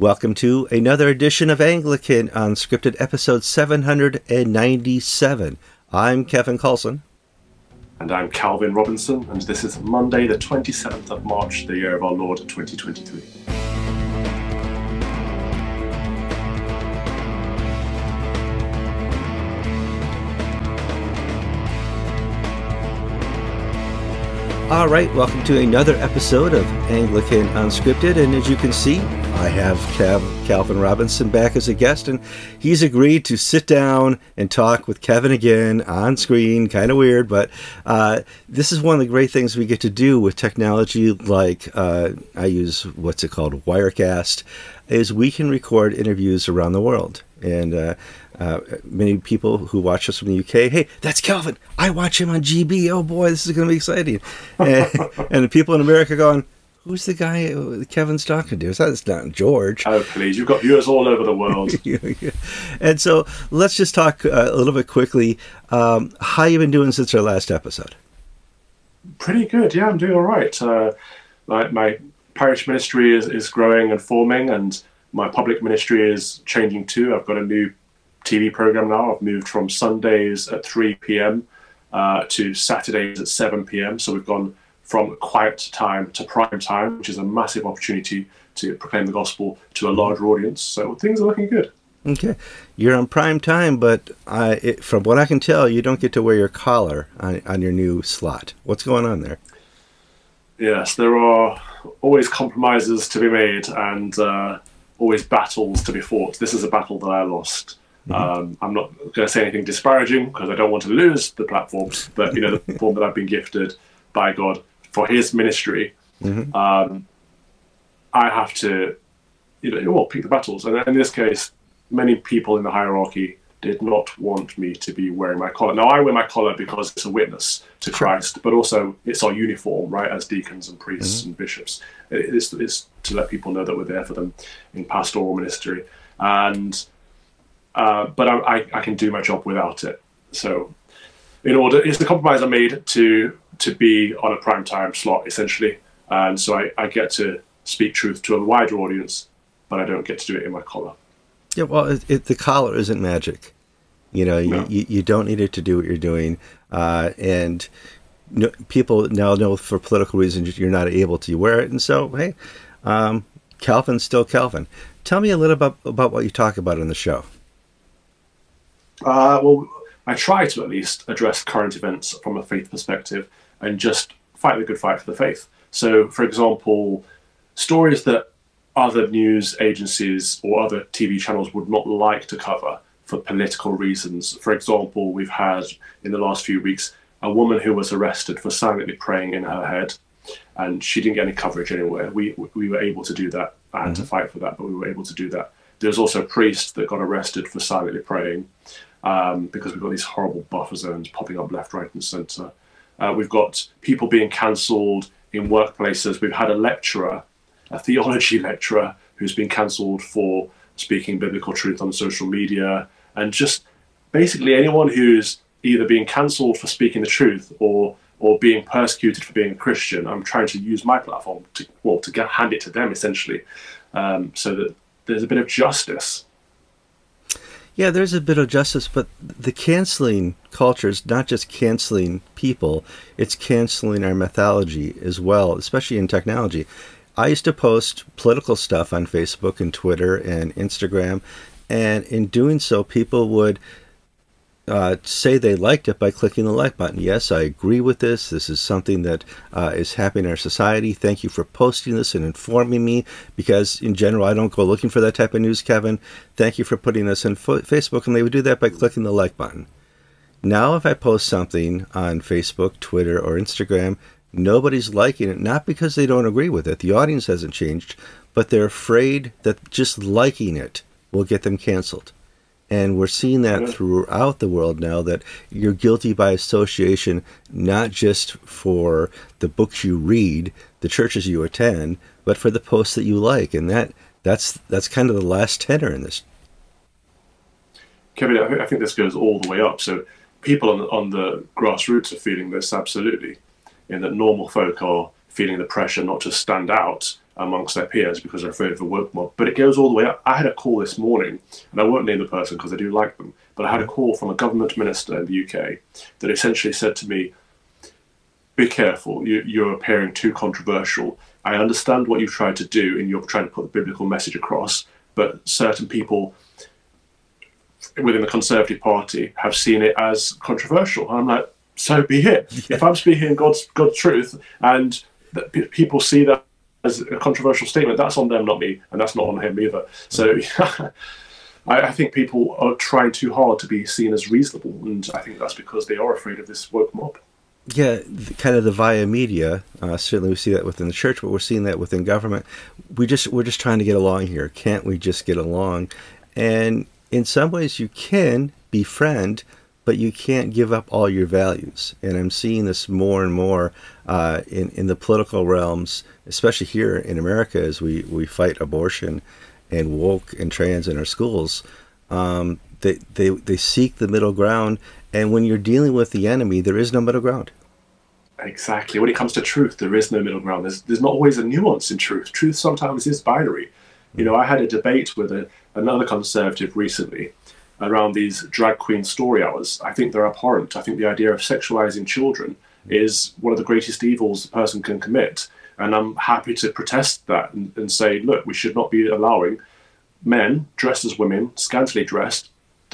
Welcome to another edition of Anglican Unscripted, episode 797. I'm Kevin Kallsen. And I'm Calvin Robinson, and this is Monday, the 27th of March, the year of our Lord 2023. All right, welcome to another episode of Anglican Unscripted. And as you can see, I have Kev, Calvin Robinson back as a guest, and he's agreed to sit down and talk with Kevin again on screen. Kind of weird, but uh, this is one of the great things we get to do with technology like uh, I use what's it called, Wirecast, is we can record interviews around the world. And uh, uh, many people who watch us from the UK, hey, that's Calvin. I watch him on GB. Oh boy, this is going to be exciting. And, and the people in America going, who's the guy Kevin's talking to? That's not George. Oh, please. You've got viewers all over the world. and so let's just talk uh, a little bit quickly. Um, how you been doing since our last episode? Pretty good. Yeah, I'm doing all right. Uh, my, my parish ministry is, is growing and forming, and my public ministry is changing too. I've got a new TV program now. I've moved from Sundays at 3 p.m. Uh, to Saturdays at 7 p.m. So we've gone from quiet time to prime time, which is a massive opportunity to proclaim the gospel to a larger audience. So things are looking good. Okay, you're on prime time, but I, it, from what I can tell, you don't get to wear your collar on, on your new slot. What's going on there? Yes, there are always compromises to be made and uh, always battles to be fought. This is a battle that I lost. Mm-hmm. Um, I'm not going to say anything disparaging because I don't want to lose the platform, but you know the platform that I've been gifted by God for His ministry. Mm-hmm. Um, I have to, you know, well, pick the battles, and in this case, many people in the hierarchy did not want me to be wearing my collar. Now I wear my collar because it's a witness to Christ, but also it's our uniform, right, as deacons and priests mm-hmm. and bishops. It's, it's to let people know that we're there for them in pastoral ministry, and uh, but I, I, can do my job without it. So, in order, it's the compromise I made to to be on a prime time slot essentially, and so I, I get to speak truth to a wider audience, but I don't get to do it in my collar. Yeah, well, it, it, the collar isn't magic. You know, no. you, you don't need it to do what you're doing, uh, and no, people now know for political reasons you're not able to wear it, and so hey, um, Calvin's still Calvin. Tell me a little about about what you talk about in the show. Uh, well, I try to at least address current events from a faith perspective and just fight the good fight for the faith. So, for example, stories that other news agencies or other TV channels would not like to cover for political reasons. For example, we've had in the last few weeks a woman who was arrested for silently praying in her head, and she didn't get any coverage anywhere. We we were able to do that. I had mm-hmm. to fight for that, but we were able to do that. There's also a priest that got arrested for silently praying um, because we've got these horrible buffer zones popping up left, right, and centre. Uh, we've got people being cancelled in workplaces. We've had a lecturer, a theology lecturer, who's been cancelled for speaking biblical truth on social media, and just basically anyone who's either being cancelled for speaking the truth or or being persecuted for being a Christian. I'm trying to use my platform to well to get, hand it to them essentially, um, so that there's a bit of justice yeah, there's a bit of justice, but the canceling culture is not just canceling people, it's canceling our mythology as well, especially in technology. I used to post political stuff on Facebook and Twitter and Instagram, and in doing so, people would uh, say they liked it by clicking the like button. Yes, I agree with this. This is something that uh, is happening in our society. Thank you for posting this and informing me because, in general, I don't go looking for that type of news, Kevin. Thank you for putting this in Facebook. And they would do that by clicking the like button. Now, if I post something on Facebook, Twitter, or Instagram, nobody's liking it, not because they don't agree with it. The audience hasn't changed, but they're afraid that just liking it will get them canceled. And we're seeing that throughout the world now that you're guilty by association, not just for the books you read, the churches you attend, but for the posts that you like. And that that's that's kind of the last tenor in this. Kevin, I think this goes all the way up. So people on, on the grassroots are feeling this absolutely, in that normal folk are feeling the pressure not to stand out amongst their peers because they're afraid of the work mob. But it goes all the way up. I had a call this morning, and I won't name the person because I do like them, but I had a mm-hmm. call from a government minister in the UK that essentially said to me, be careful, you, you're appearing too controversial. I understand what you've tried to do and you're trying to put the biblical message across, but certain people within the Conservative Party have seen it as controversial. And I'm like, so be it. Yeah. If I'm speaking God's God's truth and people see that as a controversial statement, that's on them, not me, and that's not on him either. So I, I, think people are trying too hard to be seen as reasonable, and I think that's because they are afraid of this woke mob. Yeah, kind of the via media. Uh, certainly, we see that within the church, but we're seeing that within government. We just we're just trying to get along here. Can't we just get along? And in some ways, you can befriend but you can't give up all your values. And I'm seeing this more and more uh, in in the political realms, especially here in America, as we we fight abortion and woke and trans in our schools. Um, they, they they seek the middle ground, and when you're dealing with the enemy, there is no middle ground. Exactly. When it comes to truth, there is no middle ground. There's there's not always a nuance in truth. Truth sometimes is binary. You know, I had a debate with a, another conservative recently, around these drag queen story hours. I think they're abhorrent. I think the idea of sexualizing children is one of the greatest evils a person can commit. And I'm happy to protest that and, and say, look, we should not be allowing men dressed as women, scantily dressed,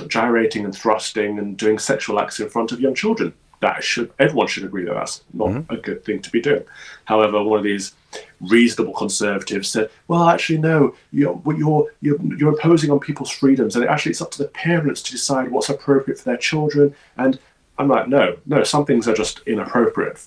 gyrating and thrusting and doing sexual acts in front of young children that should everyone should agree that that's not mm-hmm. a good thing to be doing. However, one of these reasonable conservatives said, "Well, actually, no. You're you're you're, you're imposing on people's freedoms, and actually, it's up to the parents to decide what's appropriate for their children." And I'm like, "No, no. Some things are just inappropriate.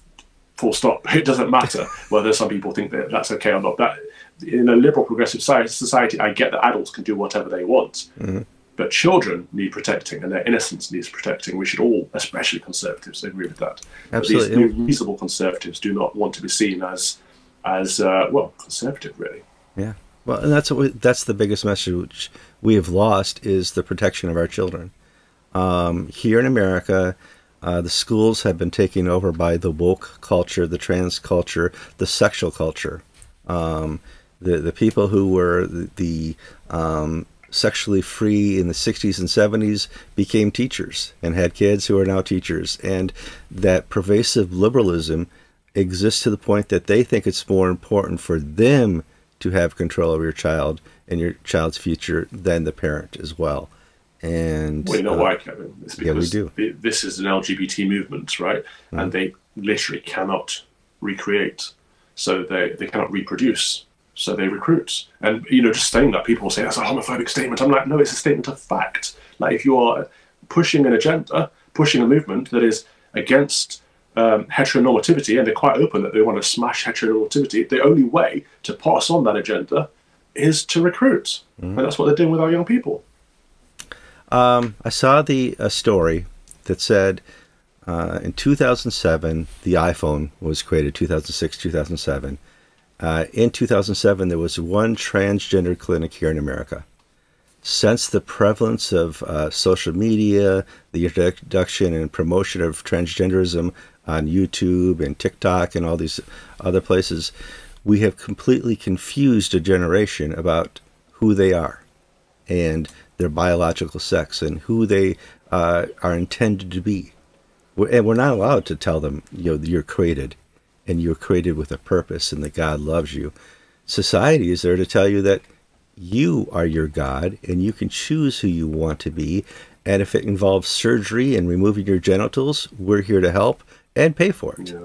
Full stop. It doesn't matter whether some people think that that's okay or not. That in a liberal progressive society, I get that adults can do whatever they want." Mm-hmm but children need protecting and their innocence needs protecting. We should all, especially conservatives, agree with that. Absolutely. But these reasonable conservatives do not want to be seen as, as uh, well, conservative, really. Yeah. Well, and that's what we, that's the biggest message we have lost is the protection of our children. Um, here in America, uh, the schools have been taken over by the woke culture, the trans culture, the sexual culture. Um, the the people who were the, the um, sexually free in the 60s and 70s became teachers and had kids who are now teachers. And that pervasive liberalism exists to the point that they think it's more important for them to have control over your child and your child's future than the parent as well. And well, you know uh, why, Kevin? It's because yeah, we do. this is an LGBT movement, right? Mm-hmm. And they literally cannot recreate, so they, they cannot reproduce so they recruit. And you know, just saying that people say that's a homophobic statement. I'm like, no, it's a statement of fact. Like if you are pushing an agenda, pushing a movement that is against um, heteronormativity, and they're quite open that they want to smash heteronormativity, the only way to pass on that agenda is to recruit, mm-hmm. and that's what they're doing with our young people. Um, I saw the a story that said uh, in 2007 the iPhone was created, 2006, 2007 uh, in 2007, there was one transgender clinic here in America. Since the prevalence of uh, social media, the introduction and promotion of transgenderism on YouTube and TikTok and all these other places, we have completely confused a generation about who they are and their biological sex and who they uh, are intended to be. And we're not allowed to tell them, you know, you're created and you're created with a purpose and that God loves you. Society is there to tell you that you are your God and you can choose who you want to be. And if it involves surgery and removing your genitals, we're here to help and pay for it. Yeah.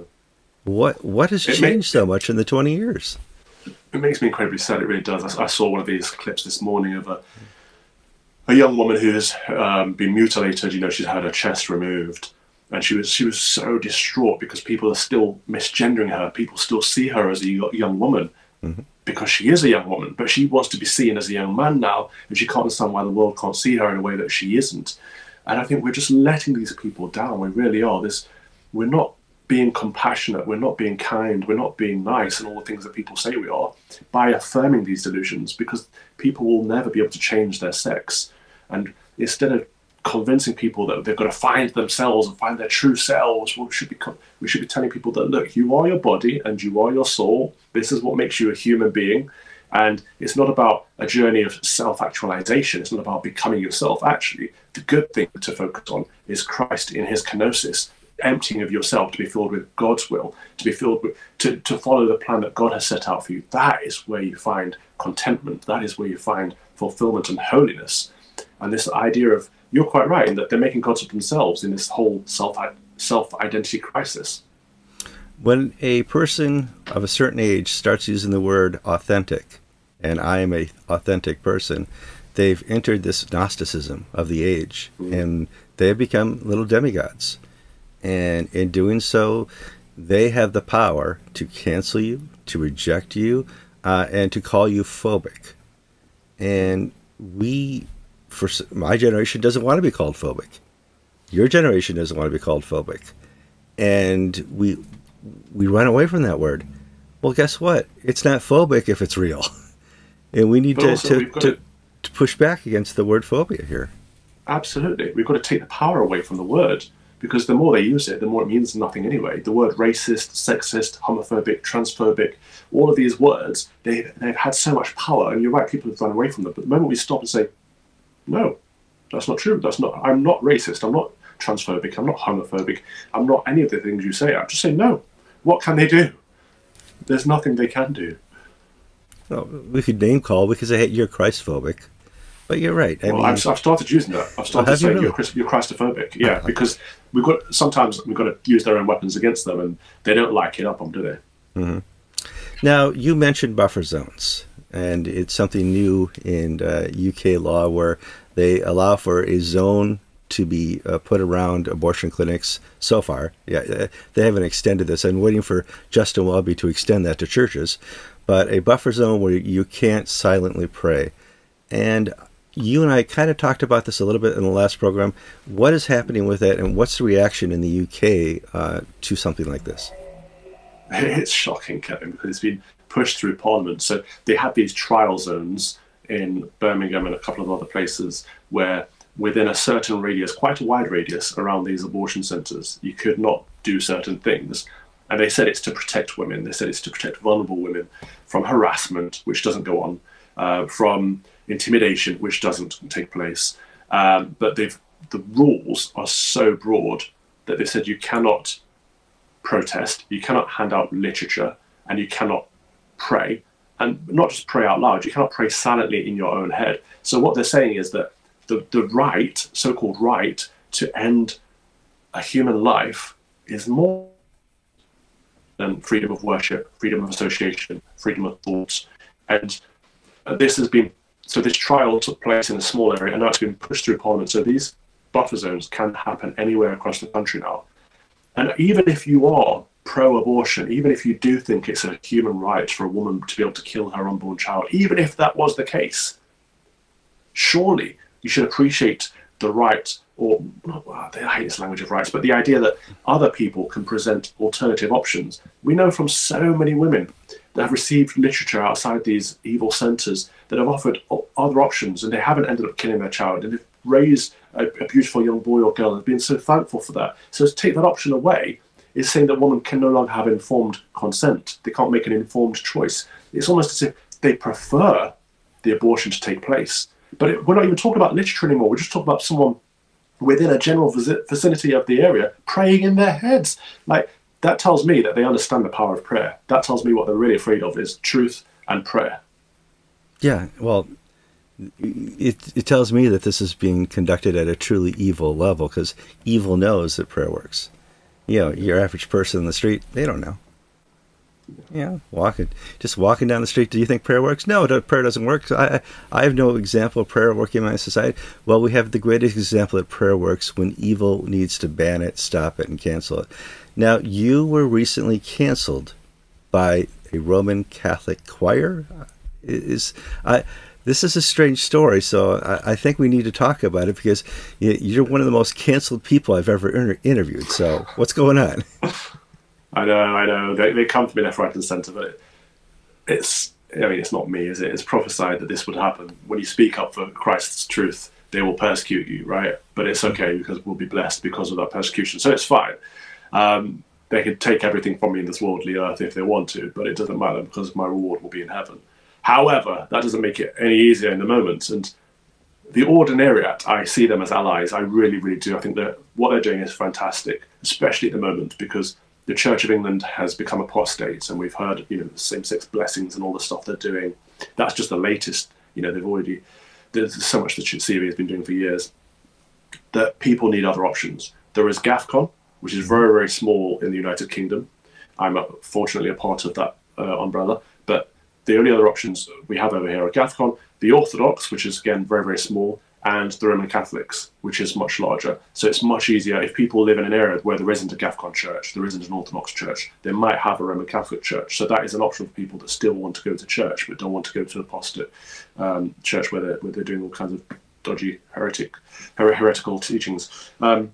What what has it changed so much in the 20 years? It makes me incredibly sad. It really does. I, I saw one of these clips this morning of a a young woman who's um, been mutilated. You know, she's had her chest removed, and she was she was so distraught because people are still misgendering her. People still see her as a young woman mm-hmm. because she is a young woman, but she wants to be seen as a young man now, and she can't understand why the world can't see her in a way that she isn't. And I think we're just letting these people down. We really are. This we're not being compassionate, we're not being kind, we're not being nice, and all the things that people say we are by affirming these delusions because people will never be able to change their sex. And instead of convincing people that they've got to find themselves and find their true selves. We should be we should be telling people that look, you are your body and you are your soul. This is what makes you a human being. And it's not about a journey of self actualization. It's not about becoming yourself. Actually, the good thing to focus on is Christ in his kenosis, emptying of yourself to be filled with God's will, to be filled with, to, to follow the plan that God has set out for you. That is where you find contentment. That is where you find fulfillment and holiness. And this idea of, you're quite right in that they're making gods of themselves in this whole self self identity crisis. When a person of a certain age starts using the word authentic, and I am a authentic person, they've entered this Gnosticism of the age, mm-hmm. and they have become little demigods. And in doing so, they have the power to cancel you, to reject you, uh, and to call you phobic. And we, for my generation, doesn't want to be called phobic. Your generation doesn't want to be called phobic, and we we run away from that word. Well, guess what? It's not phobic if it's real, and we need to, to, to, to push back against the word phobia here. Absolutely, we've got to take the power away from the word because the more they use it, the more it means nothing anyway. The word racist, sexist, homophobic, transphobic, all of these words, they, they've had so much power, and you're right, people have run away from them. But the moment we stop and say, no, that's not true, that's not, I'm not racist, I'm not transphobic, I'm not homophobic, I'm not any of the things you say, I'm just saying, no, what can they do? There's nothing they can do. Well, we could name call because I hate you're Christophobic. But you're right. I well, mean, I've, I've, started using that. I've started saying you really? you're Christophobic. Yeah, because we've got sometimes we've got to use their own weapons against them, and they don't like it up them, do they? Mm-hmm. Now you mentioned buffer zones, and it's something new in uh, UK law where they allow for a zone to be uh, put around abortion clinics so far. Yeah, uh, they haven't extended this. I'm waiting for Justin Welby to extend that to churches, but a buffer zone where you can't silently pray. And you and I kind of talked about this a little bit in the last program. What is happening with that, and what's the reaction in the UK uh, to something like this? It's shocking, Kevin, because it's been pushed through Parliament. So they had these trial zones in Birmingham and a couple of other places where, within a certain radius, quite a wide radius around these abortion centres, you could not do certain things. And they said it's to protect women. They said it's to protect vulnerable women from harassment, which doesn't go on, uh, from intimidation, which doesn't take place. Um, but the rules are so broad that they said you cannot protest, you cannot hand out literature, and you cannot pray, and not just pray out loud. You cannot pray silently in your own head. So what they're saying is that the the right, so-called right, to end a human life is more than freedom of worship, freedom of association, freedom of thoughts, and this has been so this trial took place in a small area, and now it's been pushed through Parliament. So these buffer zones can happen anywhere across the country now. And even if you are pro-abortion, even if you do think it's a human right for a woman to be able to kill her unborn child, even if that was the case, surely you should appreciate the right, or well, I hate this language of rights, but the idea that other people can present alternative options. We know from so many women that have received literature outside these evil centres that have offered other options and they haven't ended up killing their child and they've raised a, a beautiful young boy or girl and been so thankful for that. So to take that option away is saying that women can no longer have informed consent. They can't make an informed choice. It's almost as if they prefer the abortion to take place. But it, we're not even talking about literature anymore. We're just talking about someone within a general vicinity of the area praying in their heads. Like that tells me that they understand the power of prayer. That tells me what they're really afraid of is truth and prayer. Yeah, well, it it tells me that this is being conducted at a truly evil level because evil knows that prayer works. You know, your average person in the street, they don't know. Yeah, walking, just walking down the street. Do you think prayer works? No, prayer doesn't work. I, I have no example of prayer working in my society. Well, we have the greatest example that prayer works when evil needs to ban it, stop it, and cancel it. Now, you were recently canceled by a Roman Catholic choir. Is I this is a strange story, so I, I, think we need to talk about it because you're one of the most canceled people I've ever inter- interviewed. So, what's going on? I know, I know. They, they come to me left, right, and centre, but it's, I mean, it's not me, is it? It's prophesied that this would happen. When you speak up for Christ's truth, they will persecute you, right? But it's okay because we'll be blessed because of that persecution. So it's fine. Um, they can take everything from me in this worldly earth if they want to, but it doesn't matter because my reward will be in heaven. However, that doesn't make it any easier in the moment. And the Ordinariate, I see them as allies. I really, really do. I think that what they're doing is fantastic, especially at the moment because the Church of England has become apostate, and we've heard, you know, the same-sex blessings and all the stuff they're doing. That's just the latest. You know, they've already there's so much that CV has been doing for years. That people need other options. There is GAFCON, which is very, very small in the United Kingdom. I'm fortunately a part of that uh, umbrella, but the only other options we have over here are GAFCON, the Orthodox, which is again very, very small, and the Roman Catholics, which is much larger. So it's much easier if people live in an area where there isn't a GAFCON church, there isn't an Orthodox church, they might have a Roman Catholic church. So that is an option for people that still want to go to church but don't want to go to an apostate um, church where they're, where they're doing all kinds of dodgy heretic, her- heretical teachings. Um,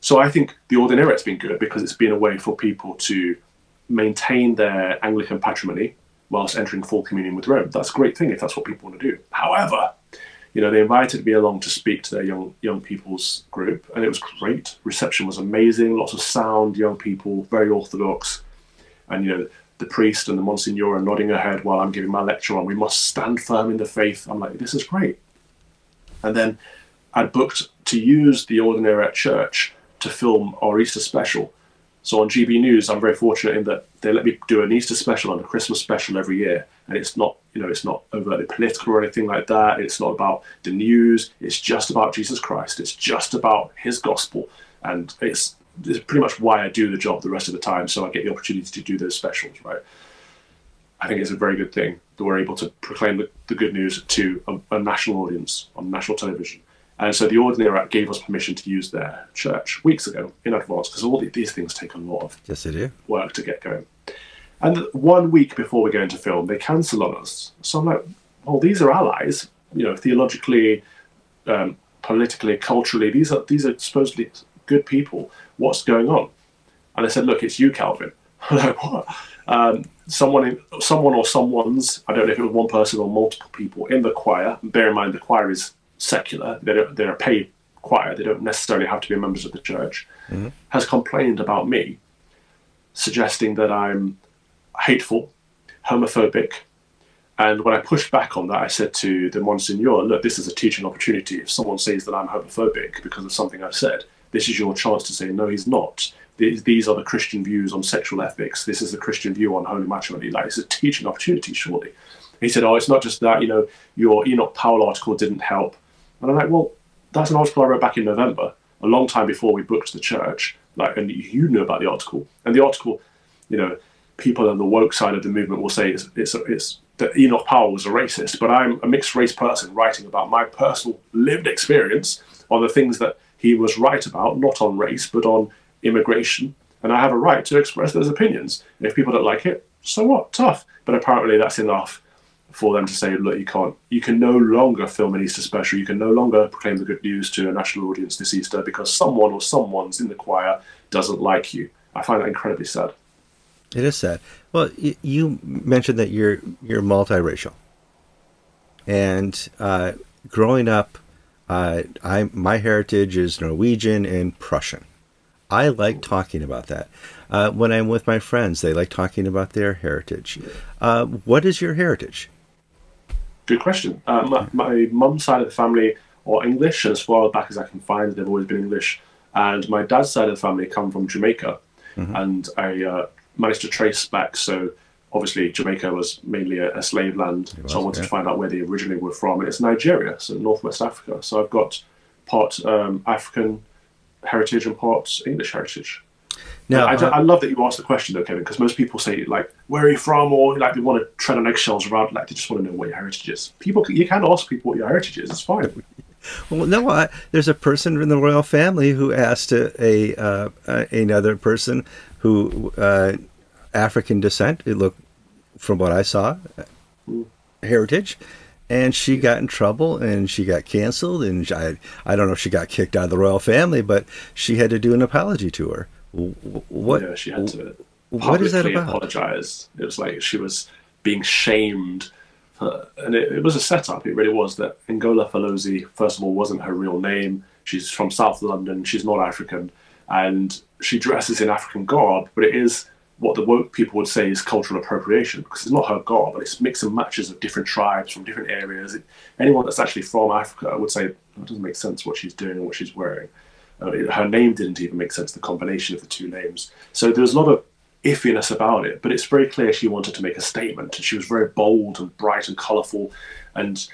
so I think the Ordinariate's been good because it's been a way for people to maintain their Anglican patrimony whilst entering full communion with Rome. That's a great thing if that's what people want to do. However, you know, they invited me along to speak to their young young people's group, and it was great. Reception was amazing. Lots of sound, young people, very orthodox, and you know, the priest and the monsignor are nodding her head while I'm giving my lecture on we must stand firm in the faith. I'm like, this is great. And then I'd booked to use the Ordinariate Church to film our Easter special. So on GB News, I'm very fortunate in that they let me do an Easter special and a Christmas special every year, and it's not, you know, it's not overtly political or anything like that. It's not about the news. It's just about Jesus Christ. It's just about His gospel, and it's, it's pretty much why I do the job the rest of the time. So I get the opportunity to do those specials, right? I think it's a very good thing that we're able to proclaim the, the good news to a, a national audience on national television and so the Ordinariate gave us permission to use their church weeks ago in advance because all these things take a lot of yes, they do. work to get going. And one week before we go into film, they cancel on us. So I'm like, well, these are allies, you know, theologically, um, politically, culturally. These are these are supposedly good people. What's going on? And I said, look, it's you, Calvin. I'm like, what? Um, someone, in, someone or someone's. I don't know if it was one person or multiple people in the choir. Bear in mind, the choir is secular, they're, they're a paid choir, they don't necessarily have to be members of the church, mm-hmm. has complained about me, suggesting that I'm hateful, homophobic. And when I pushed back on that, I said to the Monsignor, look, this is a teaching opportunity. If someone says that I'm homophobic because of something I've said, this is your chance to say, no, he's not. These are the Christian views on sexual ethics. This is the Christian view on holy matrimony. Like, it's a teaching opportunity, surely. He said, oh, it's not just that, you know, your Enoch Powell article didn't help and I'm like, well, that's an article I wrote back in November, a long time before we booked the church. Like, and you knew about the article. And the article, you know, people on the woke side of the movement will say it's it's, it's that Enoch Powell was a racist, but I'm a mixed race person writing about my personal lived experience on the things that he was right about, not on race, but on immigration. And I have a right to express those opinions. And if people don't like it, so what? Tough. But apparently that's enough for them to say, look, you can't, you can no longer film an Easter special, you can no longer proclaim the good news to a national audience this Easter because someone or someone's in the choir doesn't like you. I find that incredibly sad. It is sad. Well, you mentioned that you're you're multiracial, and uh, growing up, uh, I my heritage is Norwegian and Prussian. I like talking about that. Uh, when I'm with my friends, they like talking about their heritage. Uh, what is your heritage? Good question. Uh, my, my mum's side of the family are English, and as far back as I can find, they've always been English. And my dad's side of the family come from Jamaica, mm-hmm. and I uh, managed to trace back. So obviously, Jamaica was mainly a, a slave land, was, so I wanted yeah. to find out where they originally were from. And it's Nigeria, so Northwest Africa. So I've got part um, African heritage and part English heritage. Now, I, I, love that you asked the question though, Kevin, because most people say like, "Where are you from?" or like they want to tread on eggshells around, like they just want to know what your heritage is. People, you can ask people what your heritage is. It's fine. Well, no, I, there's a person in the royal family who asked a, a uh, another person who uh, African descent. It looked, from what I saw, mm. heritage, and she got in trouble and she got canceled. And I, I don't know if she got kicked out of the royal family, but she had to do an apology to her. What? Yeah, she had to. What is that about? Apologize. It was like she was being shamed and it, it was a setup. It really was that Ngozi Fulani, first of all, wasn't her real name. She's from South London. She's not African, and she dresses in African garb, but it is what the woke people would say is cultural appropriation because it's not her garb, but it's mix and matches of different tribes from different areas. It, anyone that's actually from Africa would say it doesn't make sense what she's doing and what she's wearing. Her name didn't even make sense, the combination of the two names. So there was a lot of iffiness about it, but it's very clear she wanted to make a statement. And she was very bold and bright and colourful. And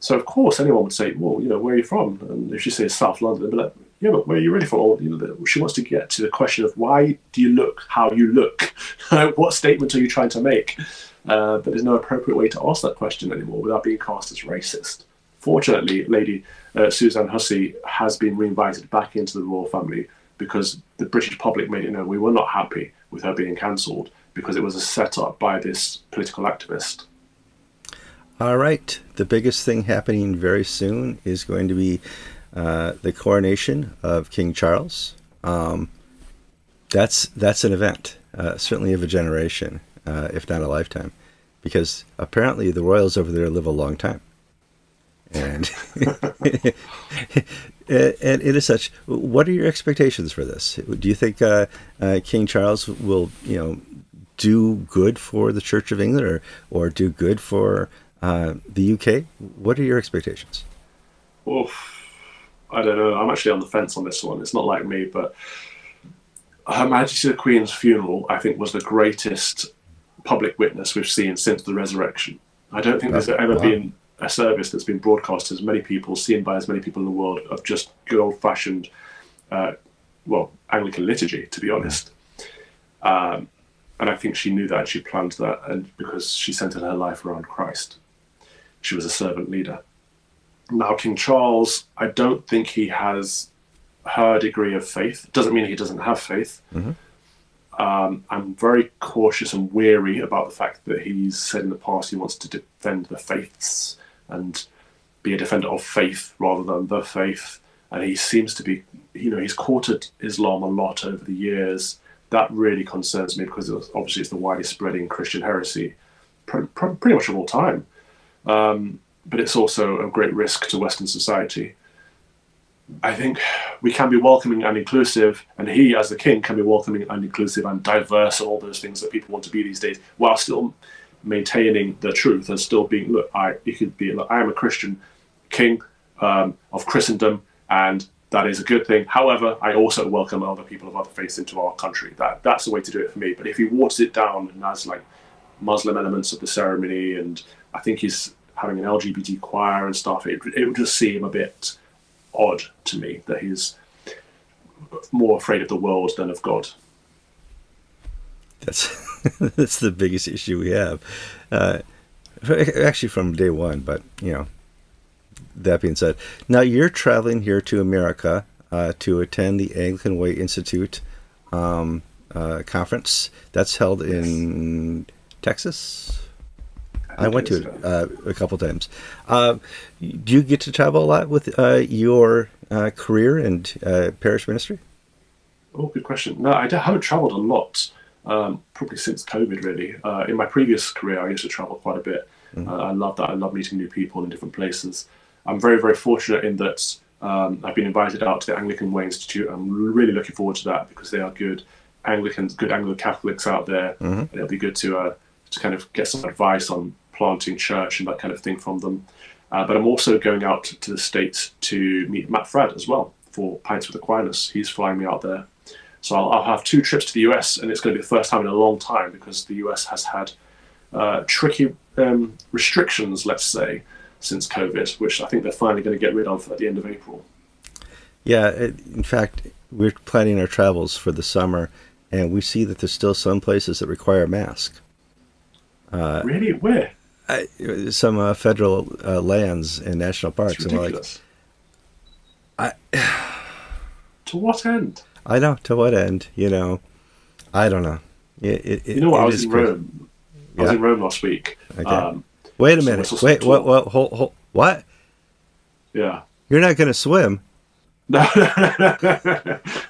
so, of course, anyone would say, well, you know, where are you from? And if she says South London, they'd be like, yeah, but where are you really from? you know, she wants to get to the question of why do you look how you look? what statement are you trying to make? Uh, but there's no appropriate way to ask that question anymore without being cast as racist. Fortunately, Lady uh, Susan Hussey has been reinvited back into the royal family because the British public made it known we were not happy with her being cancelled because it was a setup by this political activist. All right. The biggest thing happening very soon is going to be uh, the coronation of King Charles. Um, that's that's an event, uh, certainly of a generation, uh, if not a lifetime, because apparently the royals over there live a long time. And and, it is such. What are your expectations for this? Do you think uh, uh, King Charles will, you know, do good for the Church of England, or or do good for the UK? What are your expectations? Oof. I don't know. I'm actually on the fence on this one. It's not like me, but Her Majesty the Queen's funeral, I think, was the greatest public witness we've seen since the resurrection. I don't think there's ever wow. been a service that's been broadcast to as many people, seen by as many people in the world, of just good old fashioned, uh, well, Anglican liturgy, to be honest. Um, and I think she knew that, she planned that, and because she centered her life around Christ, she was a servant leader. Now, King Charles, I don't think he has her degree of faith. Doesn't mean he doesn't have faith. Mm-hmm. Um, I'm very cautious and weary about the fact that he's said in the past he wants to defend the faiths and be a defender of faith rather than the faith. And he seems to be, you know, he's courted Islam a lot over the years. That really concerns me because obviously it's the widest spreading Christian heresy, pr- pr- pretty much of all time. Um, but it's also a great risk to Western society. I think we can be welcoming and inclusive, and he, as the king, can be welcoming and inclusive and diverse and all those things that people want to be these days, while still maintaining the truth and still being look. I you could be look, I am a Christian king um, of Christendom, and that is a good thing. However, I also welcome other people of other faiths into our country. That that's the way to do it for me. But if he waters it down and has like Muslim elements of the ceremony, and I think he's having an LGBT choir and stuff, it, it would just seem a bit odd to me that he's more afraid of the world than of God. That's that's the biggest issue we have, uh, actually from day one. But you know, that being said, now you're traveling here to America uh, to attend the Anglican Way Institute um, uh, conference that's held in Texas. I went to it uh, a couple times. Uh, do you get to travel a lot with uh, your uh, career and uh, parish ministry? Oh, good question. No, I haven't traveled a lot, um, probably since COVID, really. Uh, in my previous career, I used to travel quite a bit. Mm-hmm. I love that. I love meeting new people in different places. I'm very, very fortunate in that um, I've been invited out to the Anglican Way Institute. I'm really looking forward to that because they are good Anglicans, good Anglo Catholics out there, mm-hmm. and it'll be good to to kind of get some advice on planting church and that kind of thing from them. Uh, but I'm also going out to the States to meet Matt Fradd as well for Pints with Aquinas. He's flying me out there. So I'll, I'll, have two trips to the US, and it's going to be the first time in a long time because the US has had uh, tricky um, restrictions, let's say, since COVID, which I think they're finally going to get rid of at the end of April. Yeah, in fact, we're planning our travels for the summer, and we see that there's still some places that require a mask. Uh, really? Where? some uh, federal uh, lands and national parks. And like, I, to what end? I know to what end. You know, I don't know. It, it, you know what? I was in Rome. I was in Rome last week. Okay. Um, Wait a minute. Wait. What? What? Hold, hold, what? Yeah. You're not going to swim. No,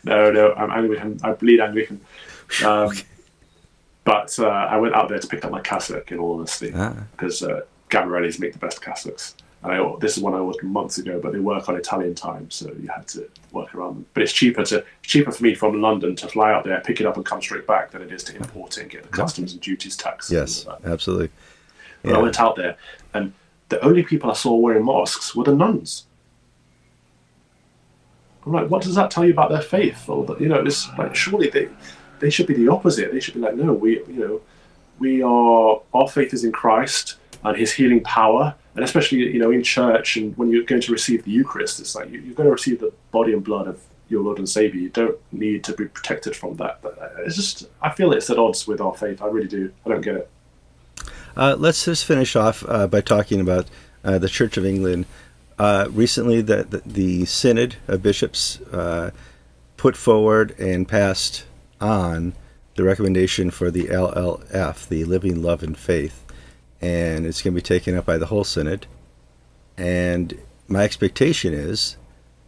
no, no. I'm Anglican. I bleed Anglican. Um, okay. But uh, I went out there to pick up my cassock, in all honesty, because ah. uh, make the best Catholics. And I, this is one I ordered months ago, but they work on Italian time, so you had to work around them. But it's cheaper to cheaper for me from London to fly out there, pick it up, and come straight back than it is to import it and get the customs and duties tax. Yes, absolutely. Yeah. I went out there, and the only people I saw wearing masks were the nuns. I'm like, what does that tell you about their faith? Or you know, it's like surely they they should be the opposite. They should be like, no, we you know, we are our faith is in Christ and His healing power, and especially you know in church and when you're going to receive the Eucharist, it's like you're going to receive the body and blood of your Lord and Savior. You don't need to be protected from that. But uh, it's just I feel it's at odds with our faith. I really do. I don't get it. Uh, let's just finish off uh, by talking about uh, the Church of England. Uh, recently, the, the, the Synod of Bishops uh, put forward and passed on the recommendation for the LLF, the Living Love and Faith, and it's going to be taken up by the whole Synod. And my expectation is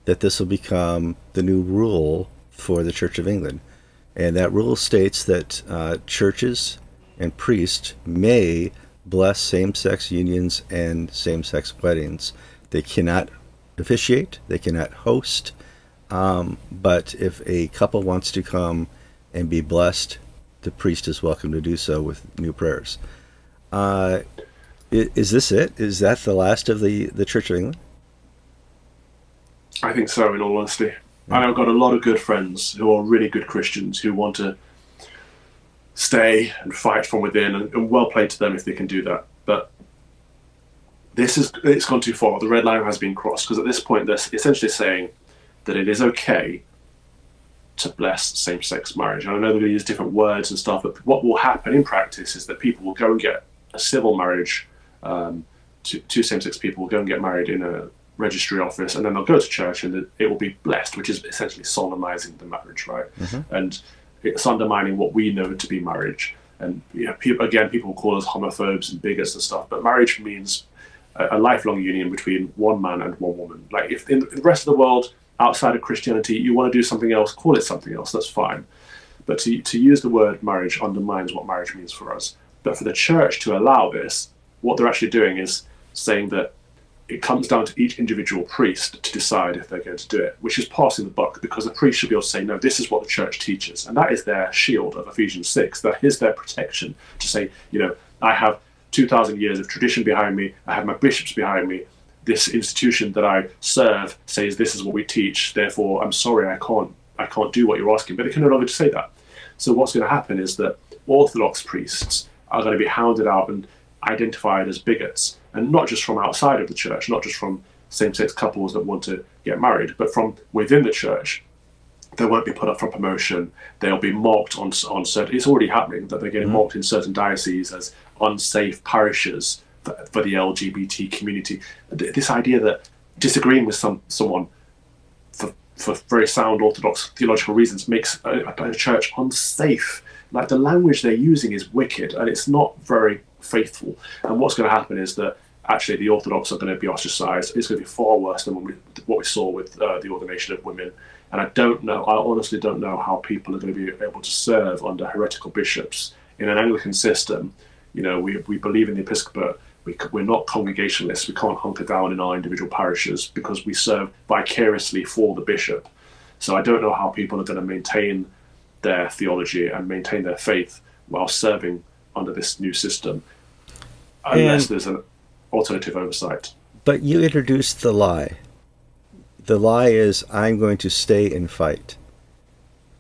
that this will become the new rule for the Church of England. And that rule states that uh, churches and priests may bless same sex unions and same sex weddings. They cannot officiate, they cannot host, um, but if a couple wants to come and be blessed, the priest is welcome to do so with new prayers. Uh, is this it? Is that the last of the, the Church of England? I think so, in all honesty. Yeah. I've got a lot of good friends who are really good Christians who want to stay and fight from within, and, and well played to them if they can do that. But this is it's gone too far. The red line has been crossed because at this point they're essentially saying that it is okay to bless same-sex marriage. And I know they're going to use different words and stuff, but what will happen in practice is that people will go and get a civil marriage. Um, two, two same-sex people will go and get married in a registry office, and then they'll go to church, and it will be blessed, which is essentially solemnizing the marriage, right? Mm-hmm. And it's undermining what we know to be marriage. And you know, people, again, people call us homophobes and bigots and stuff, but marriage means a, a lifelong union between one man and one woman. Like if in the rest of the world outside of Christianity you want to do something else, call it something else. That's fine. But to to use the word marriage undermines what marriage means for us. But for the church to allow this, what they're actually doing is saying that it comes down to each individual priest to decide if they're going to do it, which is passing the buck because the priest should be able to say, no, this is what the church teaches. And that is their shield of Ephesians 6. That is their protection to say, you know, I have 2,000 years of tradition behind me, I have my bishops behind me. This institution that I serve says this is what we teach, therefore I'm sorry I can't I can't do what you're asking. But they can no longer say that. So what's going to happen is that Orthodox priests are going to be hounded out and identified as bigots, and not just from outside of the church, not just from same-sex couples that want to get married, but from within the church. They won't be put up for promotion. They'll be mocked on on certain. It's already happening that they're getting mm-hmm. mocked in certain dioceses as unsafe parishes for, for the LGBT community. This idea that disagreeing with some someone for, for very sound orthodox theological reasons makes a, a church unsafe. Like the language they're using is wicked, and it's not very faithful. And what's going to happen is that actually the Orthodox are going to be ostracized. It's going to be far worse than we, what we saw with uh, the ordination of women. And I don't know, I honestly don't know how people are going to be able to serve under heretical bishops in an Anglican system. You know, we, we believe in the episcopate. We, we're not congregationalists. We can't hunker down in our individual parishes because we serve vicariously for the bishop. So I don't know how people are going to maintain their theology and maintain their faith while serving under this new system, unless and, there's an alternative oversight. But you introduced the lie. The lie is, I'm going to stay and fight.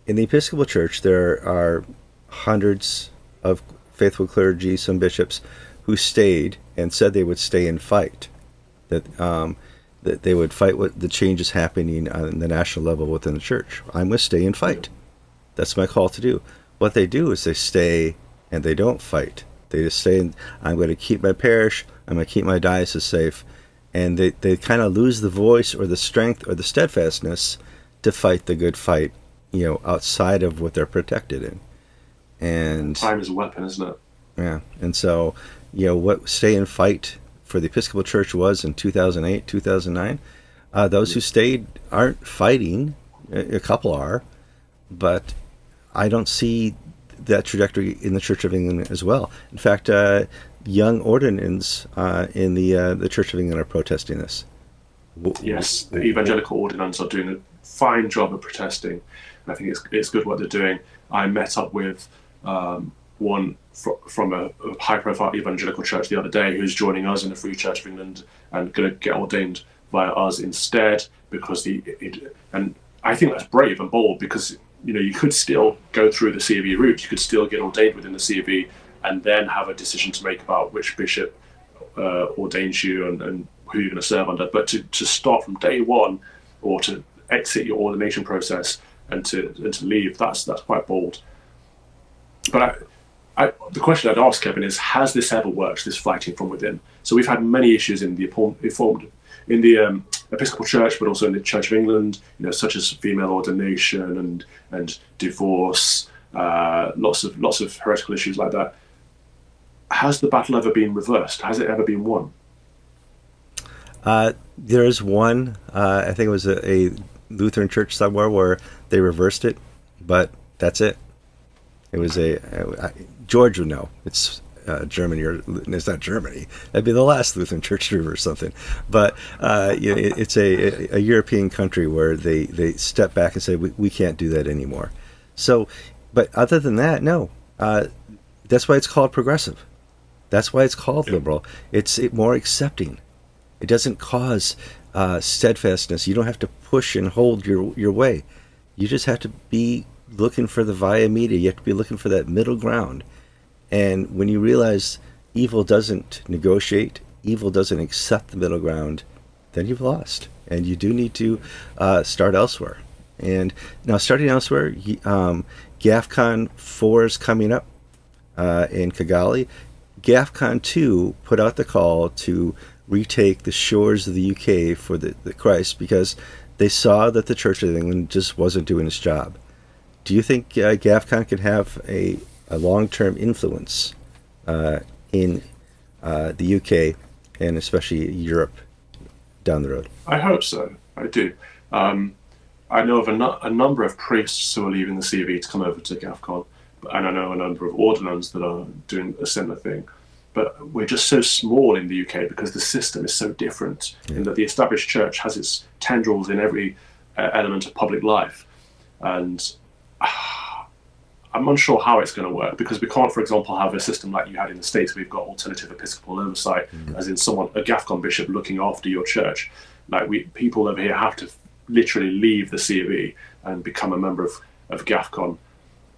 In the Episcopal Church, there are hundreds of faithful clergy, some bishops, who stayed and said they would stay and fight. That um, that they would fight what the changes happening on the national level within the church. I must stay and fight. That's my call to do. What they do is they stay and they don't fight. They just say, I'm going to keep my parish, I'm going to keep my diocese safe. And they, they kind of lose the voice or the strength or the steadfastness to fight the good fight, you know, outside of what they're protected in. And time is a weapon, isn't it? Yeah. And so, you know, what stay and fight for the Episcopal Church was in 2008, 2009, uh, those who stayed aren't fighting. A couple are, but I don't see that trajectory in the Church of England as well. In fact, uh, young ordinands uh, in the uh, the Church of England are protesting this. Yes, the evangelical ordinands are doing a fine job of protesting, and I think it's it's good what they're doing. I met up with um, one fr- from a, a high-profile evangelical church the other day who's joining us in the Free Church of England and going to get ordained via us instead because the it, and I think that's brave and bold because you know you could still go through the COV route, you could still get ordained within the COV and then have a decision to make about which bishop uh, ordains you and, and who you're going to serve under. But to, to start from day one or to exit your ordination process and to and to leave, that's that's quite bold. But I, I, the question I'd ask Kevin is: Has this ever worked? This fighting from within. So we've had many issues in the informed in the um, Episcopal Church, but also in the Church of England. You know, such as female ordination and and divorce. Uh, lots of lots of heretical issues like that has the battle ever been reversed? Has it ever been won? Uh, there is one. Uh, I think it was a, a, Lutheran church somewhere where they reversed it, but that's it. It was a, George would know. It's uh, Germany or it's not Germany. That'd be the last Lutheran church reverse something. But uh, you know, it, it's a, a European country where they they step back and say we, we can't do that anymore. So, but other than that, no. Uh, that's why it's called progressive. That's why it's called yeah. liberal. It's more accepting. It doesn't cause uh, steadfastness. You don't have to push and hold your your way. You just have to be looking for the via media. You have to be looking for that middle ground. And when you realize evil doesn't negotiate, evil doesn't accept the middle ground, then you've lost. And you do need to uh, start elsewhere. And now, starting elsewhere, um, GAFCON 4 is coming up uh, in Kigali. GAFCON 2 put out the call to retake the shores of the UK for the, the Christ because they saw that the Church of England just wasn't doing its job. Do you think uh, GAFCON can have a, a long term influence uh, in uh, the UK and especially Europe down the road? I hope so. I do. Um, I know of a, no- a, number of priests who are leaving the CV to come over to GAFCON and I know a number of ordinands that are doing a similar thing. But we're just so small in the UK because the system is so different yeah. in that the established church has its tendrils in every uh, element of public life. And uh, I'm unsure how it's going to work because we can't, for example, have a system like you had in the States where you've got alternative episcopal oversight, mm-hmm. as in someone, a GAFCON bishop looking after your church. Like we, people over here have to literally leave the COV and become a member of, of GAFCON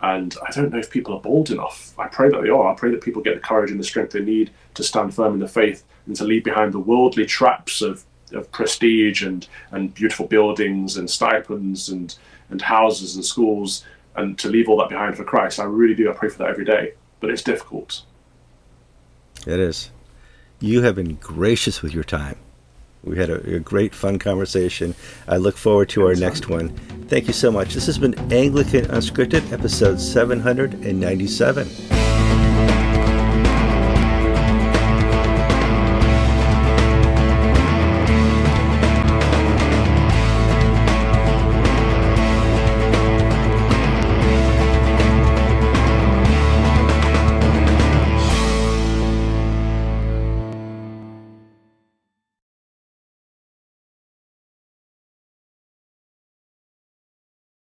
and I don't know if people are bold enough. I pray that they are. I pray that people get the courage and the strength they need to stand firm in the faith and to leave behind the worldly traps of, of prestige and, and beautiful buildings and stipends and, and houses and schools and to leave all that behind for Christ. I really do. I pray for that every day. But it's difficult. It is. You have been gracious with your time. We had a, a, great, fun conversation. I look forward to our next one. Thank you so much. This has been Anglican Unscripted, episode 797.